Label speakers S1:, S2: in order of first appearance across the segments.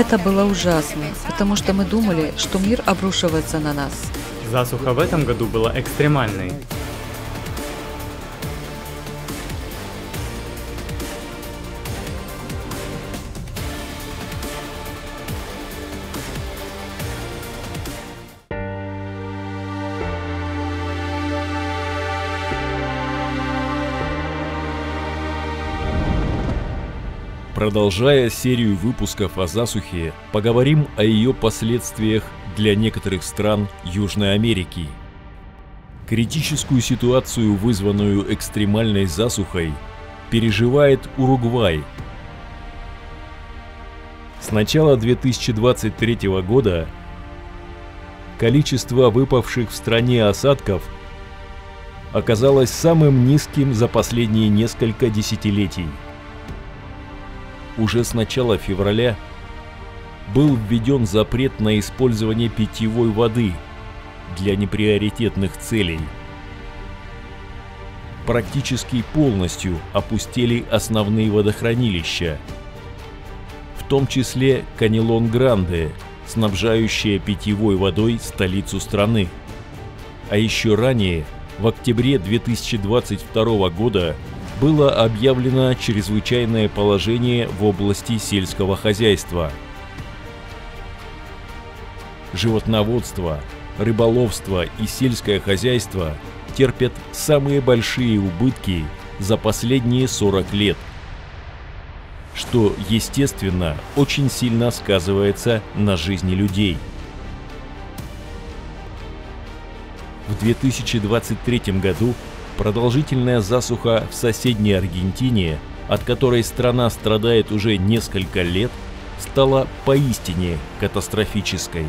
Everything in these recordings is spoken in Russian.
S1: Это было ужасно, потому что мы думали, что мир обрушивается на нас.
S2: Засуха в этом году была экстремальной.
S3: Продолжая серию выпусков о засухе, поговорим о ее последствиях для некоторых стран Южной Америки. Критическую ситуацию, вызванную экстремальной засухой, переживает Уругвай. С начала 2023 года количество выпавших в стране осадков оказалось самым низким за последние несколько десятилетий уже с начала февраля был введен запрет на использование питьевой воды для неприоритетных целей. Практически полностью опустели основные водохранилища, в том числе Канелон-Гранде, снабжающая питьевой водой столицу страны. А еще ранее, в октябре 2022 года, было объявлено чрезвычайное положение в области сельского хозяйства. Животноводство, рыболовство и сельское хозяйство терпят самые большие убытки за последние 40 лет, что, естественно, очень сильно сказывается на жизни людей. В 2023 году Продолжительная засуха в соседней Аргентине, от которой страна страдает уже несколько лет, стала поистине катастрофической.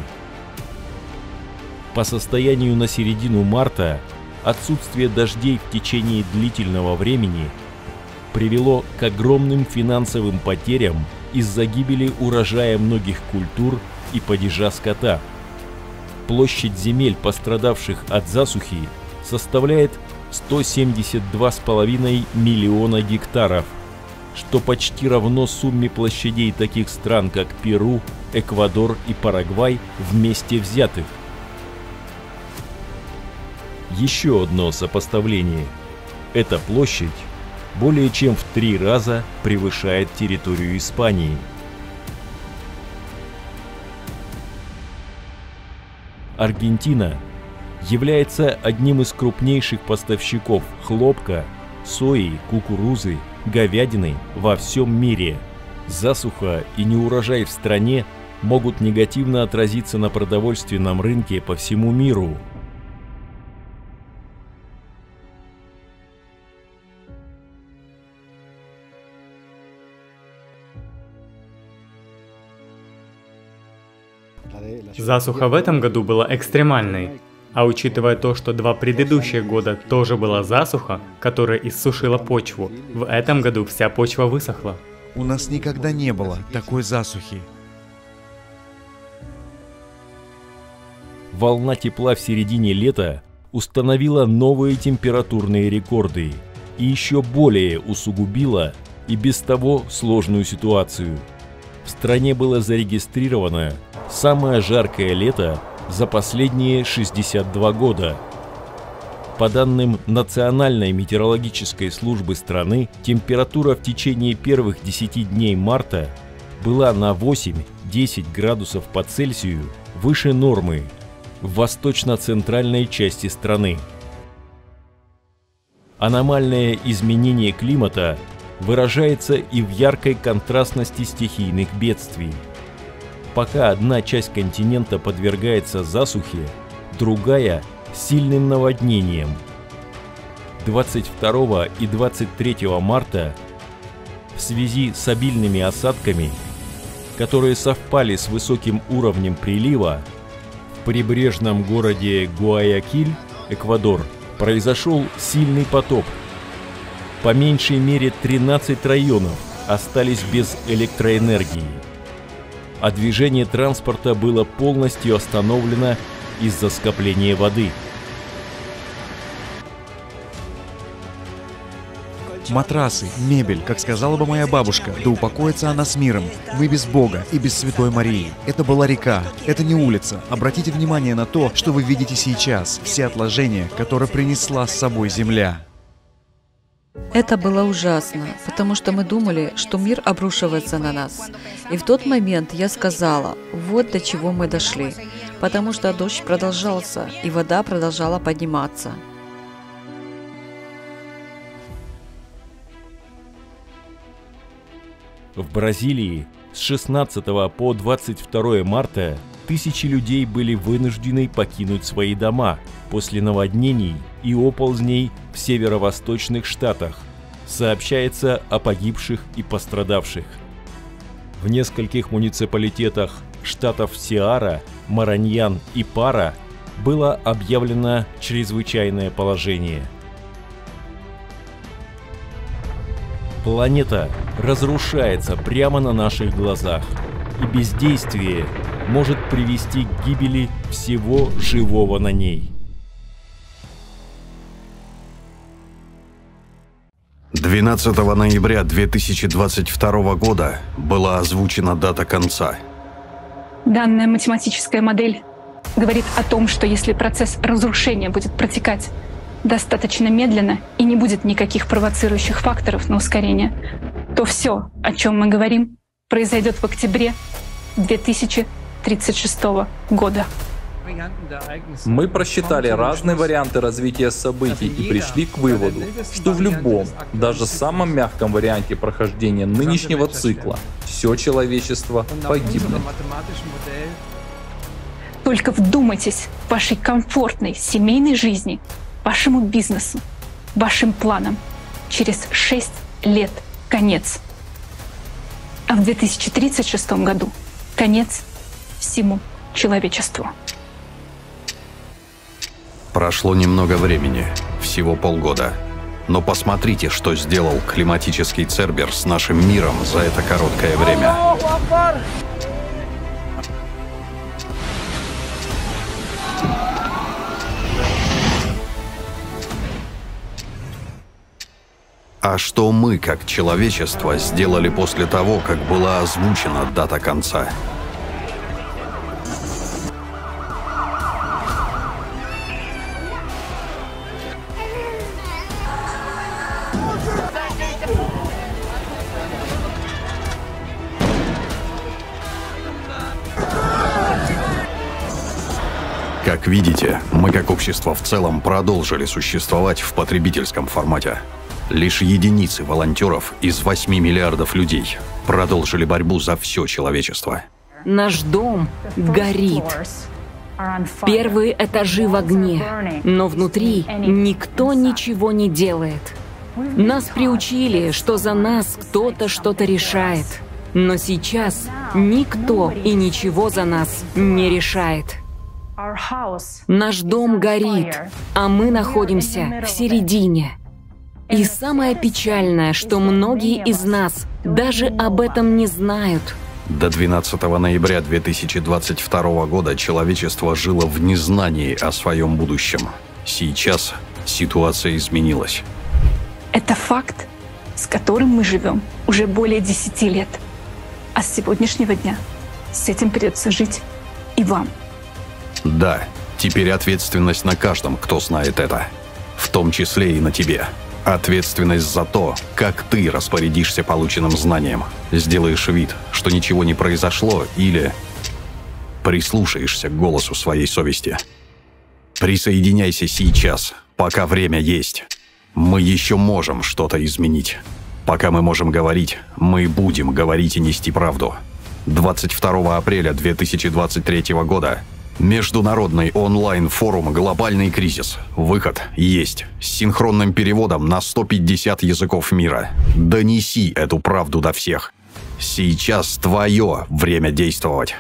S3: По состоянию на середину марта отсутствие дождей в течение длительного времени привело к огромным финансовым потерям из-за гибели урожая многих культур и падежа скота. Площадь земель, пострадавших от засухи, составляет 172,5 миллиона гектаров, что почти равно сумме площадей таких стран, как Перу, Эквадор и Парагвай вместе взятых. Еще одно сопоставление. Эта площадь более чем в три раза превышает территорию Испании. Аргентина – является одним из крупнейших поставщиков хлопка, сои, кукурузы, говядины во всем мире. Засуха и неурожай в стране могут негативно отразиться на продовольственном рынке по всему миру.
S2: Засуха в этом году была экстремальной. А учитывая то, что два предыдущих года тоже была засуха, которая иссушила почву, в этом году вся почва высохла.
S4: У нас никогда не было такой засухи.
S3: Волна тепла в середине лета установила новые температурные рекорды и еще более усугубила и без того сложную ситуацию. В стране было зарегистрировано самое жаркое лето за последние 62 года. По данным Национальной метеорологической службы страны, температура в течение первых 10 дней марта была на 8-10 градусов по Цельсию выше нормы в восточно-центральной части страны. Аномальное изменение климата выражается и в яркой контрастности стихийных бедствий – Пока одна часть континента подвергается засухе, другая – сильным наводнением. 22 и 23 марта в связи с обильными осадками, которые совпали с высоким уровнем прилива, в прибрежном городе Гуаякиль, Эквадор, произошел сильный потоп. По меньшей мере 13 районов остались без электроэнергии а движение транспорта было полностью остановлено из-за скопления воды.
S4: Матрасы, мебель, как сказала бы моя бабушка, да упокоится она с миром. Мы без Бога и без Святой Марии. Это была река, это не улица. Обратите внимание на то, что вы видите сейчас, все отложения, которые принесла с собой земля.
S1: Это было ужасно, потому что мы думали, что мир обрушивается на нас. И в тот момент я сказала, вот до чего мы дошли, потому что дождь продолжался, и вода продолжала подниматься.
S3: В Бразилии с 16 по 22 марта тысячи людей были вынуждены покинуть свои дома после наводнений и оползней в северо-восточных штатах. Сообщается о погибших и пострадавших. В нескольких муниципалитетах штатов Сиара, Мараньян и Пара было объявлено чрезвычайное положение. Планета разрушается прямо на наших глазах, и бездействие может привести к гибели всего живого на ней.
S5: 12 ноября 2022 года была озвучена дата конца.
S6: Данная математическая модель говорит о том, что если процесс разрушения будет протекать достаточно медленно и не будет никаких провоцирующих факторов на ускорение, то все, о чем мы говорим, произойдет в октябре 2036 года.
S7: Мы просчитали разные варианты развития событий и пришли к выводу, что в любом, даже самом мягком варианте прохождения нынешнего цикла все человечество погибнет.
S6: Только вдумайтесь в вашей комфортной семейной жизни, вашему бизнесу, вашим планам. Через 6 лет конец. А в 2036 году конец всему человечеству.
S5: Прошло немного времени, всего полгода. Но посмотрите, что сделал климатический Цербер с нашим миром за это короткое время. А что мы, как человечество, сделали после того, как была озвучена дата конца? Как видите, мы как общество в целом продолжили существовать в потребительском формате. Лишь единицы волонтеров из 8 миллиардов людей продолжили борьбу за все человечество.
S8: Наш дом горит. Первые этажи в огне, но внутри никто ничего не делает. Нас приучили, что за нас кто-то что-то решает. Но сейчас никто и ничего за нас не решает. Наш дом горит, а мы находимся в середине. И самое печальное, что многие из нас даже об этом не знают.
S5: До 12 ноября 2022 года человечество жило в незнании о своем будущем. Сейчас ситуация изменилась.
S6: Это факт, с которым мы живем уже более 10 лет. А с сегодняшнего дня с этим придется жить и вам.
S5: Да, теперь ответственность на каждом, кто знает это. В том числе и на тебе. Ответственность за то, как ты распорядишься полученным знанием. Сделаешь вид, что ничего не произошло, или прислушаешься к голосу своей совести. Присоединяйся сейчас, пока время есть. Мы еще можем что-то изменить. Пока мы можем говорить, мы будем говорить и нести правду. 22 апреля 2023 года Международный онлайн-форум «Глобальный кризис». Выход есть. С синхронным переводом на 150 языков мира. Донеси эту правду до всех. Сейчас твое время действовать.